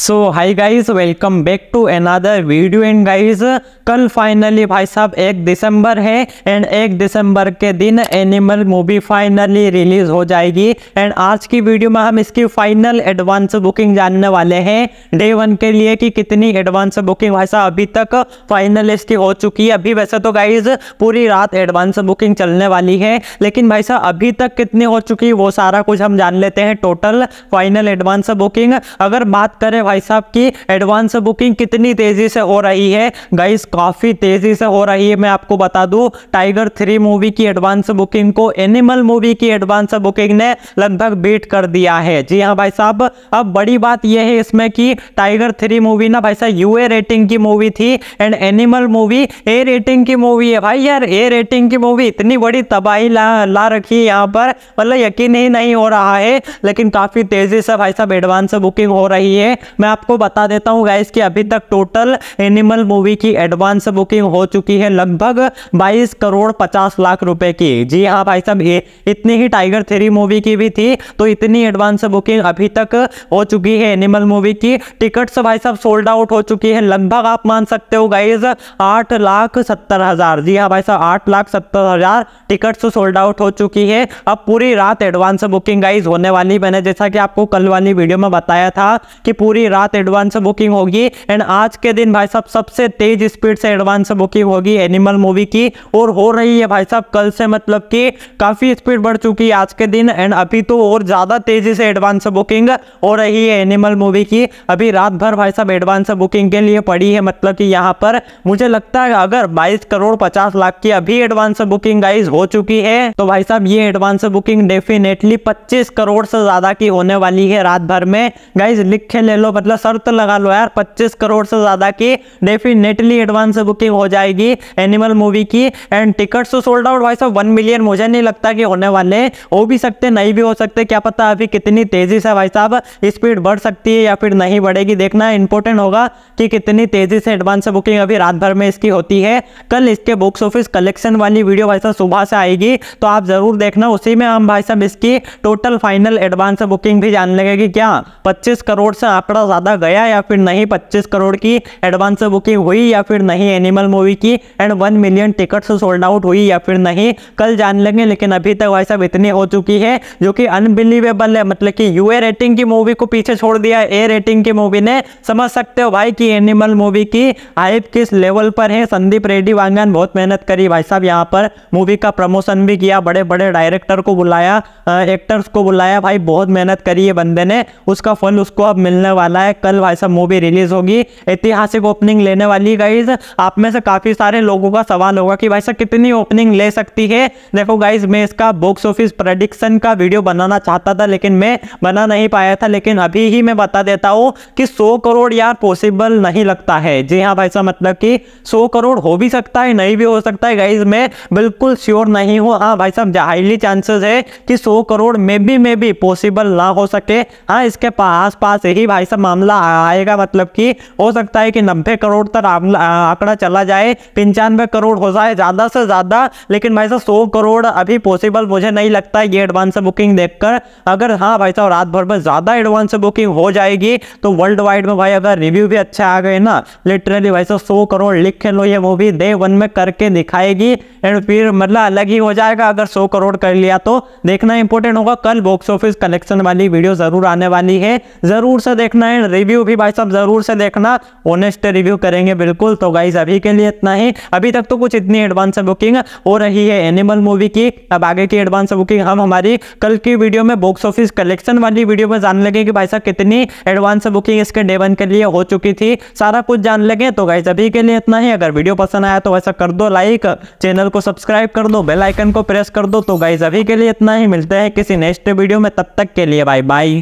So hi guys welcome back to another video and guys कल finally भाई साहब एक दिसंबर है एंड एक दिसंबर के दिन एनिमल मूवी फाइनली रिलीज़ हो जाएगी एंड आज की वीडियो में हम इसकी फाइनल एडवांस बुकिंग जानने वाले हैं। डे वन के लिए कि कितनी एडवांस बुकिंग भाई साहब अभी तक फाइनल इसकी हो चुकी है। अभी वैसे तो गाइज़ पूरी रात एडवांस बुकिंग चलने वाली है, लेकिन भाई साहब अभी तक कितनी हो चुकी वो सारा कुछ हम जान लेते हैं। टोटल फाइनल एडवांस बुकिंग अगर बात करें भाई साहब की एडवांस बुकिंग कितनी तेज़ी से हो रही है? गाइस काफ़ी तेज़ी से हो रही है। मैं आपको बता दूँ टाइगर थ्री मूवी की एडवांस बुकिंग को एनिमल मूवी की एडवांस बुकिंग ने लगभग बीट कर दिया है। जी हाँ भाई साहब अब बड़ी बात यह है इसमें कि टाइगर थ्री मूवी ना भाई साहब यूए रेटिंग की मूवी थी and Animal movie A rating की मूवी है। भाई यार ए रेटिंग की मूवी इतनी बड़ी तबाही ला, ला रखी है यहाँ पर। मतलब यकीन ही नहीं हो रहा है लेकिन काफ़ी तेज़ी से भाई साहब एडवांस बुकिंग हो रही है। मैं आपको बता देता हूँ गाइस कि अभी तक टोटल एनिमल मूवी की एडवांस बुकिंग हो चुकी है लगभग 22 करोड़ 50 लाख रुपए की। जी हाँ भाई साहब, ये इतनी ही टाइगर थ्री मूवी की भी थी तो इतनी एडवांस बुकिंग अभी तक हो चुकी है एनिमल मूवी की। टिकट्स भाई साहब सोल्ड आउट हो चुकी है, लगभग आप मान सकते हो गाइज़ आठ लाख सत्तर हज़ार। जी हाँ भाई साहब, आठ लाख सत्तर हज़ार टिकट्स सोल्ड आउट हो चुकी है। अब पूरी रात एडवांस बुकिंग गाइज़ होने वाली, मैंने जैसा कि आपको कल वाली वीडियो में बताया था कि पूरी रात एडवांस बुकिंग होगी। एंड आज के दिन भाई साहब सबसे तेज स्पीड से एडवांस बुकिंग होगी एनिमल मूवी की। और हो रही है भाई साहब कल से मतलब कि काफ़ी स्पीड बढ़ चुकी है आज के दिन। एंड अभी तो और ज़्यादा तेज़ी से एडवांस बुकिंग हो रही है एनिमल मूवी की। अभी रात भर भाई साहब एडवांस बुकिंग के लिए पड़ी है मतलब कि यहाँ पर। मुझे लगता है अगर 22 करोड़ 50 लाख की अभी एडवांस बुकिंग गाइज़ हो चुकी है तो भाई साहब ये एडवांस बुकिंग डेफिनेटली 25 करोड़ से ज़्यादा की होने वाली है रात भर में। गाइज़ लिखे ले लो मतलब शर्त लगा लो यार। 25 करोड़ से ज़्यादा की डेफिनेटली एडवांस बुकिंग हो जाएगी एनिमल मूवी की। एंड टिकट तो सोल्ड आउट भाई साहब वन मिलियन मुझे नहीं लगता कि होने वाले हो। भी सकते, नहीं भी हो सकते, क्या पता अभी कितनी तेज़ी से भाई साहब स्पीड बढ़ सकती है या फिर नहीं बढ़ेगी। देखना इंपॉर्टेंट होगा कि कितनी तेज़ी से एडवांस बुकिंग अभी रात भर में इसकी होती है। कल इसके बॉक्स ऑफ़िस कलेक्शन वाली वीडियो भाई साहब सुबह से आएगी तो आप ज़रूर देखना। उसी में हम भाई साहब इसकी टोटल फाइनल एडवांस बुकिंग भी जान लेंगे कि क्या? 25 करोड़ से आंकड़ा ज़्यादा गया या फिर नहीं 25 करोड़ की एडवांस बुकिंग हुई या फिर नहीं एनिमल मूवी की and one million ticket sold out हुई या फिर नहीं, कल जान लेंगे, लेकिन अभी तक साहब इतनी हो चुकी है, जो कि अनबिलीवेबल है मतलब कि यूए रेटिंग की मूवी को पीछे छोड़ दिया ए रेटिंग की मूवी ने, समझ सकते हो भाई कि एनिमल मूवी की हाइप किस लेवल पर है, संदीप रेड्डी वांगन बहुत मेहनत करी भाई साहब यहाँ पर मूवी का प्रमोशन भी किया बड़े बड़े डायरेक्टर को बुलाया एक्टर्स को बुलाया, भाई बहुत मेहनत करी है बंदे ने, उसका फल उसको अब मिलने वाला है। कल भाई साहब मूवी रिलीज़ होगी। ऐतिहासिक ओपनिंग लेने वाली गाइज़ आप में से काफ़ी सारे लोगों का सवाल होगा कि भाई साहब कितनी ओपनिंग ले सकती है। देखो गाइज़ मैं इसका बॉक्स ऑफ़िस प्रडिक्शन का वीडियो बनाना चाहता था, लेकिन मैं बना नहीं पाया था। लेकिन अभी ही मैं बता देता हूँ कि 100 करोड़ यार पॉसिबल नहीं लगता है। जी हाँ भाई साहब मतलब कि 100 करोड़ हो भी सकता है, नहीं भी हो सकता है। गाइज़ मैं बिल्कुल श्योर नहीं हूँ। हाँ भाई साहब हाईली चांसेस है कि 100 करोड़ में भी में भी पॉसिबल ना हो सके। हाँ इसके पास पास ही भाई साहब मामला आएगा मतलब कि हो सकता है कि नब्बे करोड़ तक आंकड़ा चला जाए, पंचानवे करोड़ हो जाए, ज़्यादा से ज़्यादा, लेकिन भाई साहब, सौ करोड़ अभी पॉसिबल मुझे नहीं लगता है ये एडवांस बुकिंग देखकर। अगर हाँ भाई साहब, रात भर में ज़्यादा एडवांस बुकिंग हो जाएगी तो वर्ल्ड वाइड में भाई अगर रिव्यू भी अच्छे आ गए ना लिटरली भाई साहब, सौ करोड़ लिख लो, ये मूवी डे वन में करके दिखाएगी एंड फिर मतलब अलग ही हो जाएगा, अगर सौ करोड़ कर लिया तो। देखना इंपॉर्टेंट होगा, कल बॉक्स ऑफ़िस कलेक्शन वाली वीडियो ज़रूर आने वाली है, ज़रूर से देखना है रिव्यू भी भाई साहब ज़रूर से देखना ओनेस्ट रिव्यू करेंगे बिल्कुल। तो गाइज़ अभी के लिए इतना ही। अभी तक तो कुछ इतनी एडवांस बुकिंग हो रही है एनिमल मूवी की। अब आगे की एडवांस बुकिंग हम हमारी कल की वीडियो में बॉक्स ऑफ़िस कलेक्शन वाली वीडियो में जान लगे कि भाई साहब कितनी एडवांस बुकिंग इसके डे वन के लिए हो चुकी थी। सारा कुछ जान लगे। तो गाइज़ अभी के लिए इतना ही। अगर वीडियो पसंद आया तो वैसा कर दो लाइक चैनल को सब्सक्राइब कर दो बेल आइकन को प्रेस कर दो। तो गाइज़ अभी के लिए इतना ही। मिलते हैं किसी नेक्स्ट वीडियो में। तब तक के लिए बाय बाय